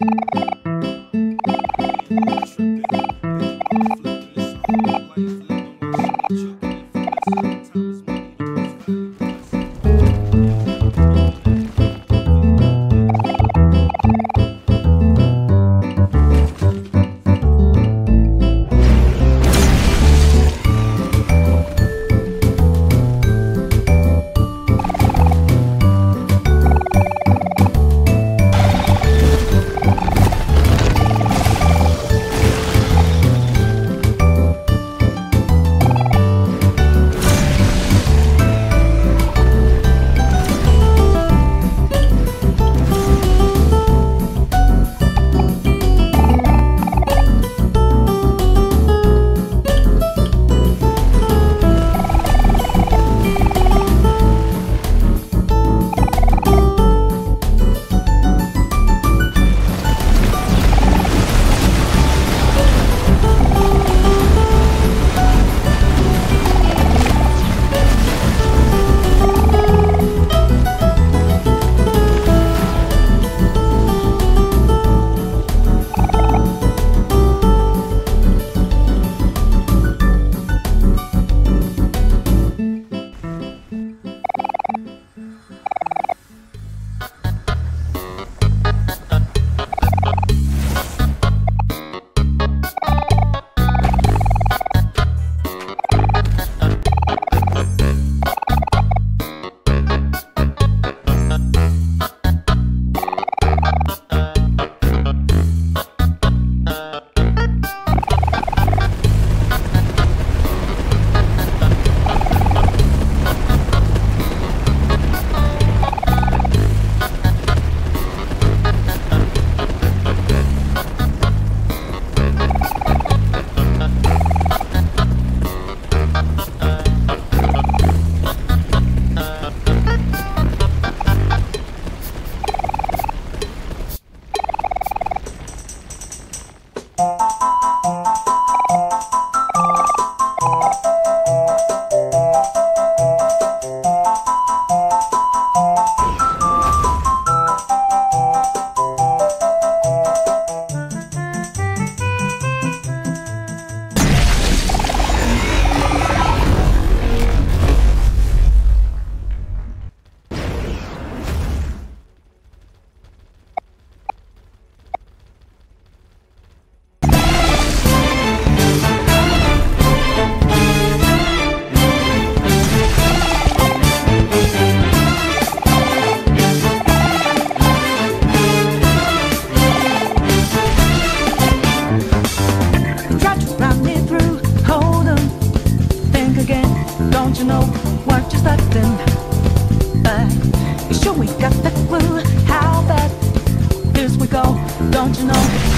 Thank you. Sure, we got the clue how bad this we go, don't you know?